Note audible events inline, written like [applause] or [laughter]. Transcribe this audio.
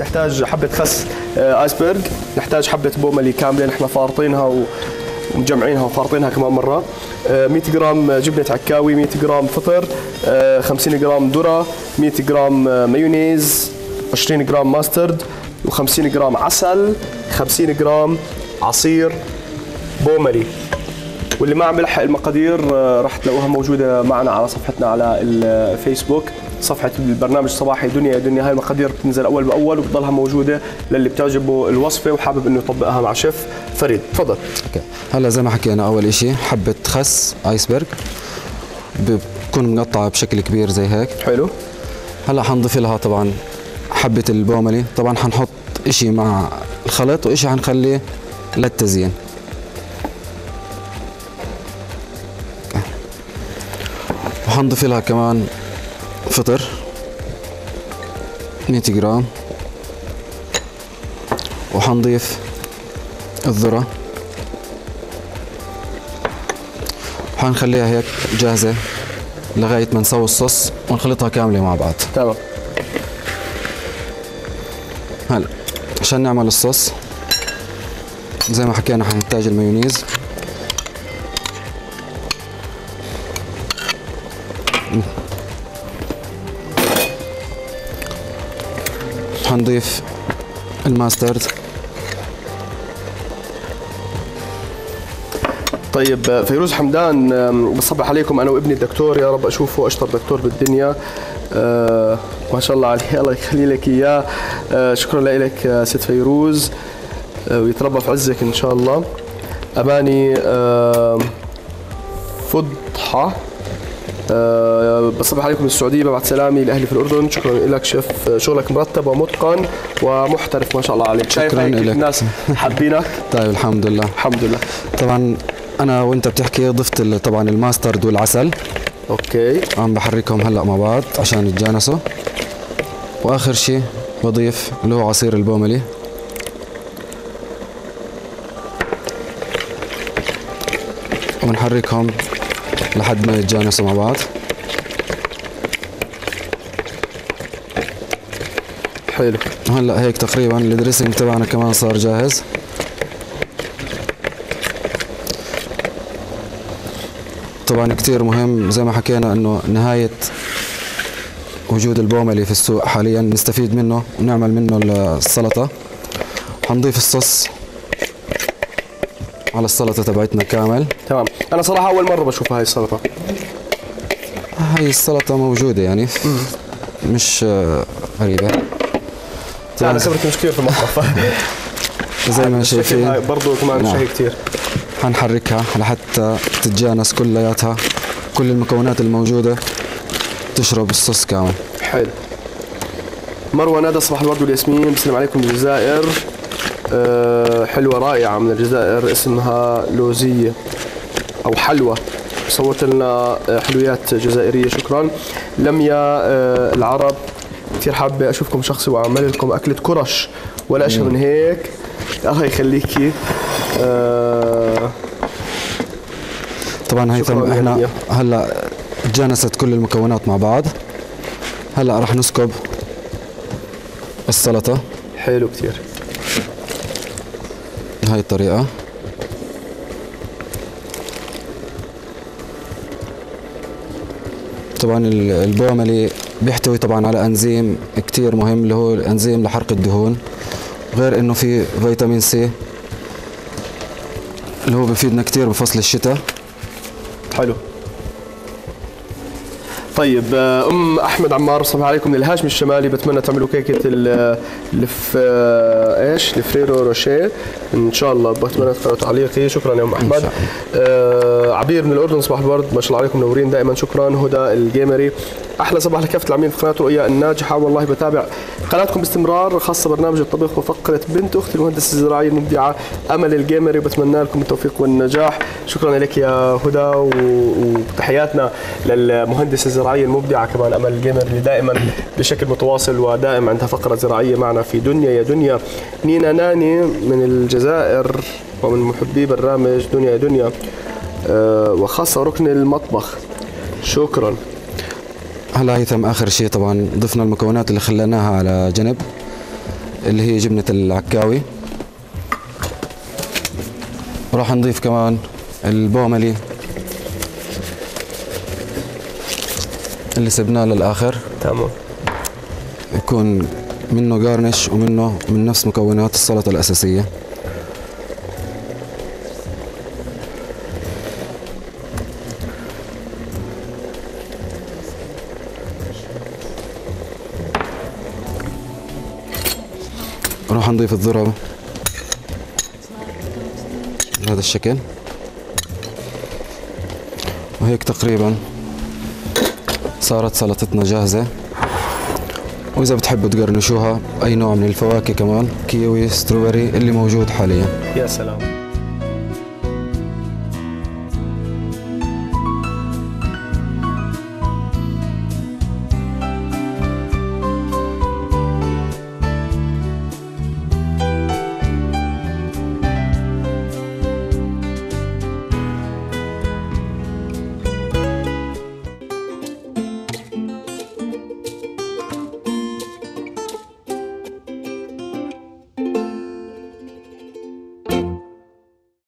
نحتاج حبة خس آه، iceberg. نحتاج حبة بوملي كاملة. نحن فارطينها ومجمعينها وفارطينها كمان مرة. آه، 100 جرام جبنة عكاوي 100 جرام فطر آه، 50 جرام ذرة 100 جرام آه، مايونيز 20 جرام mustard و50 جرام عسل 50 جرام عصير. بوملي واللي ما عم بلحق المقادير آه، رح تلاقوها موجودة معنا على صفحتنا على الفيسبوك. صفحة البرنامج الصباحي دنيا يا دنيا هاي المقادير بتنزل أول بأول وبتضلها موجودة للي بتعجبه الوصفة وحابب إنه يطبقها مع شيف فريد. تفضل. هلا زي ما حكينا أول إشي حبة خس ايسبرغ بتكون مقطعة بشكل كبير زي هيك. حلو. هلا حنضيف لها طبعا حبة البوملي طبعا حنحط إشي مع الخلط وإشي حنخليه للتزيين. وحنضيف لها كمان فطر 100 جرام. وحنضيف الذرة. وحنخليها هيك جاهزة لغاية ما نسوي الصوص ونخلطها كاملة مع بعض. تمام. هلا عشان نعمل الصوص زي ما حكينا حنحتاج المايونيز. حنضيف ال mustard طيب فيروز حمدان بصبح عليكم. أنا وابني الدكتور يا رب أشوفه اشطر دكتور بالدنيا. آه ما شاء الله عليه [laughs] الله يخلي لك إياه. آه شكرا لك آه، ست فيروز. آه ويتربى في عزك إن شاء الله. أماني آه فضحة. أه بصبح عليكم من السعودية ببعث سلامي لأهلي في الأردن. شكرا لك شيف شغلك مرتب ومتقن ومحترف ما شاء الله عليك. شايف هيك إلك. الناس حابينك. طيب الحمد لله. الحمد لله. طبعا أنا وأنت بتحكي ضفت طبعا ال mustard والعسل okay. عم بحركهم هلأ مع بعض عشان يتجانسوا. وآخر شيء بضيف اللي هو عصير البوملي. ونحركهم لحد ما يتجانسوا مع بعض. حلو. وهلا هيك تقريبا الدريسنج تبعنا كمان صار جاهز. طبعا كتير مهم زي ما حكينا إنه نهاية وجود البوملي في السوق حاليا نستفيد منه ونعمل منه السلطة. حنضيف الصوص. على السلطة تبعتنا كامل. تمام. أنا صراحة أول مرة بشوف هاي السلطه هاي السلطة موجودة يعني. مش آه، غريبة. لا أنا مش كثير في المطبخ. [laughs] زي ما [laughs] شايفين برضه كمان نعم. شهي كثير حنحركها لحتى تتجانس كلياتها. كل المكونات الموجودة تشرب الصوص كامل. حلو. مروة ندى صباح الورد والياسمين. بسلم عليكم من الجزائر أه حلوة رائعة من الجزائر اسمها لوزية أو حلوى صورت لنا آه، حلويات جزائرية شكرا. لميا آه، العرب كثير حابة أشوفكم شخصي وأعمل لكم أكلة كرش. ولا اشهى من هيك. الله يخليكي. آه طبعا هيثم إحنا. هلأ تجانست كل المكونات مع بعض. هلأ رح نسكب السلطة. حلو كثير بهاي الطريقة. طبعا ال- البوملي بيحتوي طبعا على أنزيم كتير مهم اللي هو الأنزيم لحرق الدهون. غير إنه في فيتامين سي اللي هو بفيدنا كتير بفصل الشتاء. حلو. طيب آه، أم أحمد عمار صباح عليكم. من الهاشمي الشمالي بتمنى تعملوا كيكة ال- الف آه، إيش؟ الفريرو روشيه. إن شاء الله بتمنى تقرأوا تعليقي. شكرا يا أم أحمد. آه عبير من الأردن صباح الورد ما شاء الله عليكم منورين دائما. شكرا. هدى الجيمري. أحلى صباح لكافة العاملين في قناه رؤيا الناجحة. والله بتابع قناتكم باستمرار. خاصة برنامج الطبخ وفقره بنت أختي المهندسه الزراعيه المبدعة أمل الجيمري. وبتمنى لكم التوفيق والنجاح. شكرا لك يا هدى وتحياتنا للمهندسه الزراعيه المبدعة كمان أمل الجيمري اللي دائما بشكل متواصل ودائم عندها فقرة زراعية معنا في دنيا يا دنيا. نينا ناني من الجزائر ومن محبي برنامج دنيا يا دنيا. آه، وخاصة ركن المطبخ. شكرا. هلا هيثم آخر شيء طبعا ضفنا المكونات اللي خليناها على جنب اللي هي جبنة العكاوي. راح نضيف كمان البوملي اللي سبناه للآخر. تمام. يكون منه جارنش ومنه من نفس مكونات السلطة الأساسية. راح نضيف الذرة. بهذا الشكل. وهيك تقريبا صارت سلطتنا جاهزة. وإذا بتحبوا تقرنشوها أي نوع من الفواكه كمان كيوي ستروبري اللي موجود حاليا. يا سلام.